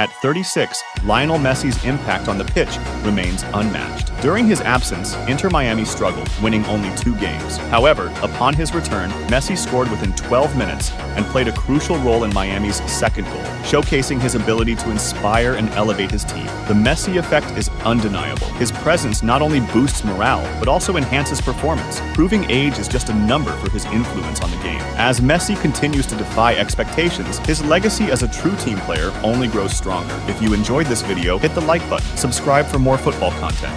At 36, Lionel Messi's impact on the pitch remains unmatched. During his absence, Inter Miami struggled, winning only two games. However, upon his return, Messi scored within 12 minutes and played a crucial role in Miami's second goal, showcasing his ability to inspire and elevate his team. The Messi effect is undeniable. His presence not only boosts morale, but also enhances performance, proving age is just a number for his influence on the game. As Messi continues to defy expectations, his legacy as a true team player only grows stronger. If you enjoyed this video, hit the like button, subscribe for more football content.